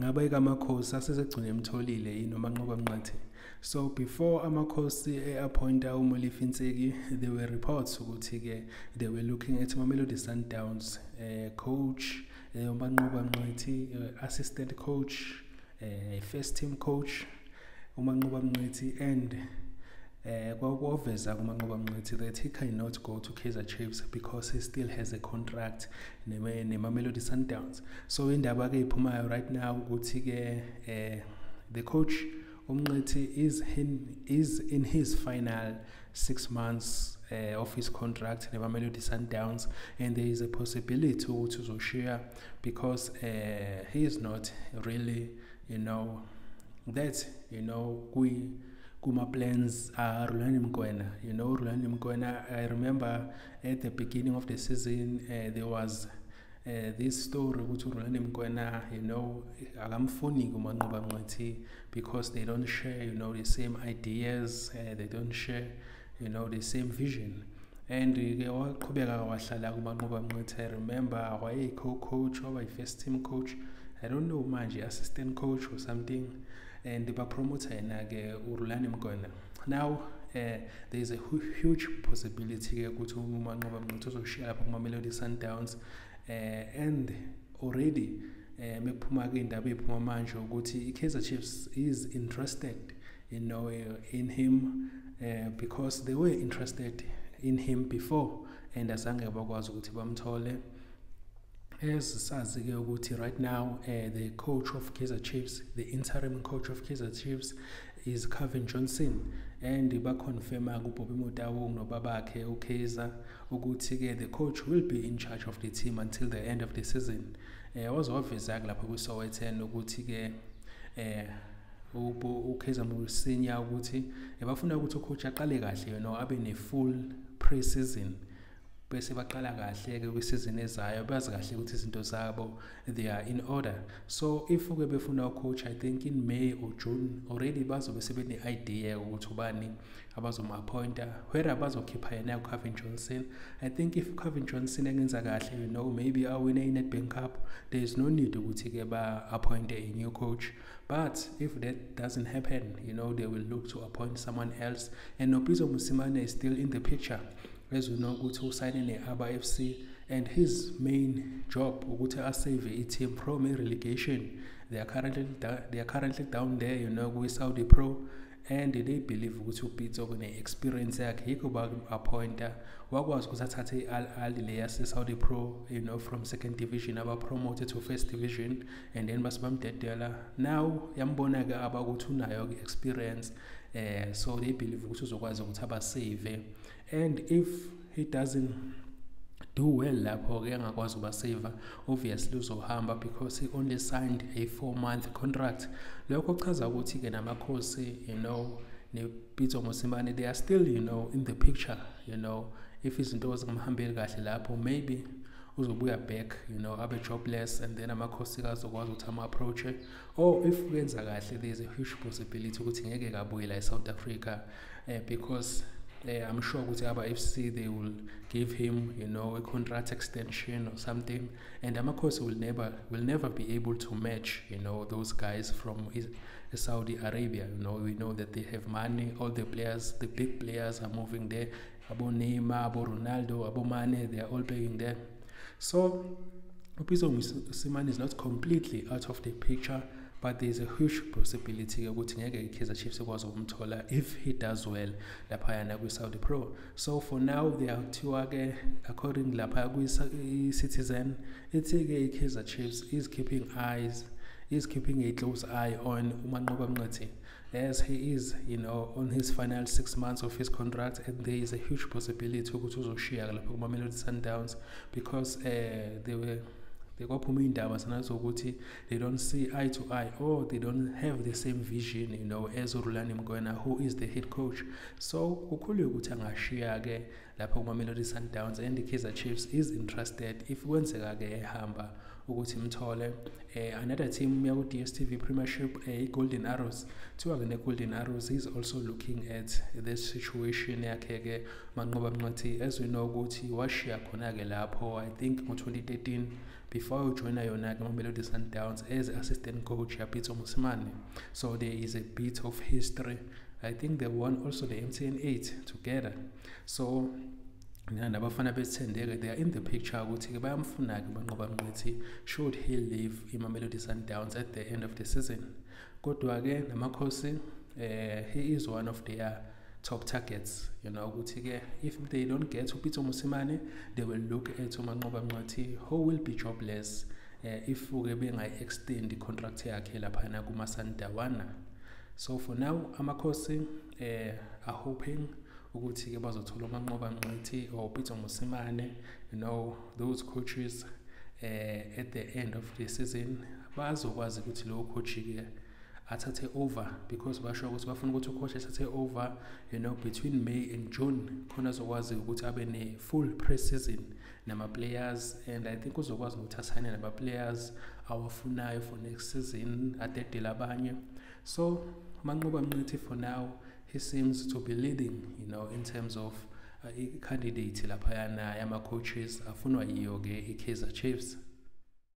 ngabe kamakhosi asesegcine emtholile yini umanqoba mnqathi so before amakhosi e-appointa uMolifi Nseki there were reports ukuthi ke they were looking at Mamelodi Sundowns uh, coach umanqoba mnqathi uh, assistant coach uh, first team coach umanqoba mnqathi and eh kwaveza kumanqoba Mngqithi that he cannot go to Kaizer Chiefs because he still has a contract neMamelodi Sundowns. So indaba ke iphumayo right now ukuthi ke eh the coach uMngqithi is in is in his final 6 months uh, of his contract neMamelodi Sundowns and there is a possibility ukuthi uzoshiya because uh, he is not really you know that you know we kuma plans are Rulani Mkwena. You know Rulani Mkwena, I remember at the beginning of the season uh, there was uh, this story ukuthi Rulani Mkwena, you know, akamfuni kumanqoba mnqathi because they don't share, you know, the same ideas, uh, they don't share, you know, the same vision. and ke waqhubeka wahlala kumanqoba mnqathi I remember waye co-coach waba yi-first team coach I don't know manje assistant coach or something and bapromotha yena-ke urulani mkona now uh, there is a hu huge possibility-ke ukuthi umanqoba mnqothi uzoshiya lapha kuma-melody sundowns uh, and already um mekuphuma-ke indaba ey'phuma manje ukuthi i-kaizer chiefs is interested you know in him uh, because they were interested in him before and azange bakwazi ukuthi bamthole sazi-ke ukuthi right now uh, the coach of Kaizer Chiefs the interim coach of Kaizer Chiefs is Calvin Johnson and baconfirma kuBobby Motaung nobabakhe uKaizer ukuthi-ke the coach will be in charge of the team until the end of the season. Um uh, wazowaveza-ke lapho kwi-Sowetan ukuthi-ke um uh, uKaizer Mousinya ukuthi bafuna ukuthi ucoach aqale kahle you know abe ne-full pre-season. Bese baqala kahle ke kwisizini ezayo bazi kahle ukuthi izinto zabo they are in order. So if ke befuna ucoach i think in May or June already bazobe sebene idea ukuthi ubani abazoma-appointa. Where abazokhipha yena uCalvin Johnson i think if uCalvin Johnson engenza kahle you know maybe awine i-Nedbank Cup there is no need ukuthi ke ba-appointe a new coach. But if that doesn't happen you know they will look to appoint someone else. And Nophizo Mosimane is still in the picture as we know ukuthi ne-aba FC and his main job ukuthi asave i-team from relegation they are currently they are currently down there you know kwi-Saudi Pro and they believe ukuthi uPito kune-experience yakhe. Yikho ba-appointa wakwazi ukuthi athathe i-Al Ali le yase-Saudi Pro you know from second division aba-promoted to first division and then base bamdedela. Now yambona-ke aba ukuthi unayo experience uh, so they believe ukuthi uzokwazi ukuthi abasave. And if he doesn't do well lapho-ke angakwazi ubaseva obviously uzohamba because he only signed a four month contract. Lokho kuchaza ukuthi-ke namakhosi you know nepitso mosimane they are still you know in the picture you know. If izinto zingamhambeli kahle lapho maybe uzobuya back you know abe jobless and then amakhosikazi azokwazi ukuthi ama-approach-e. Or if kwenza kahle there is a huge possibility ukuthi ngeke kabuye la e-south africa uh, because uh, I'm sure ukuthi Abha FC they will give him you know a contract extension or something. And Amakhosi will never will never be able to match you know those guys from Saudi Arabia. You know we know that they have money. All the players the big players are moving there. Abo Neymar abo Ronaldo abo Mane they are all playing there so Upiso Simane is not completely out of the picture but there is a huge possibility ukuthi ngeke i-Kaizer Chiefs ikwazi ukumthola if he does well laphayana kwi-Saudi Pro. So for now they are kuthiwa-ke according lapha kwi-Citizen ithi-ke i-Kaizer Chiefs is keeping eyes is keeping a close eye on umanqoba Mngqithi as he is you know on his final six months of his contract and there is a huge possibility ukuthi uzoshiya lapha kuma-Mamelodi Sundowns because uh, they were bekwaphuma iy'ndaba zokuthi they don't see eye to eye or they don't have the same vision you know as uRhulani Mokwena who is the head coach. So kukhuluye ukuthi angashiya-ke lapha kuma-melody sundowns and i-kaizer chiefs is interested. If kwenzeka-ke ehamba ukuthi imthole uh, another team yaku-dstv premiership uh, i-golden arrows kuthiwa-ke ne-golden arrows is also looking at this situation yakhe-ke. Manqoba as we know ukuthi washiya khona-ke lapho i think ngo-2013 before ujoyina yona-ke ama-melody sundowns as assistant coach yapitso musimane so there is a bit of history i think they won also the mtn 8 together. So nabafana bethendeke they are in the picture ukuthi-ke bayamfuna-ke banqoba Mngqithi should he leave ima-melody sundowns at the end of the season. Kodwa-ke namakhosi uh, he is one of their top targets you know ukuthi-ke if they don't get upitso musimane they will look at umanqoba Mngqithi who will be jobless uh, if-ke bengayi-extend i-contract yakhe laphana kuma-sandawana so for now amakhosi uh, are hoping ukuthi-ke bazothola umanqoba Mngqithi or upitso musimane you know those coaches uh, at the end of the season bazokwazi ukuthi lowo coach-ke athathe over because basho ukuthi bafuna ukuthi ucoach athathe over you know between May and June khona azokwazi ukuthi abe ne full pre-season nama players and I think uzokwazi ukuthi asayine nama players awafunayo for next season adedela abanye so manqoba Mngqithi for now he seems to be leading you know in terms of uh, i-candidate laphayana yama-coaches afunwa yiyo-ke i-kaizer chiefs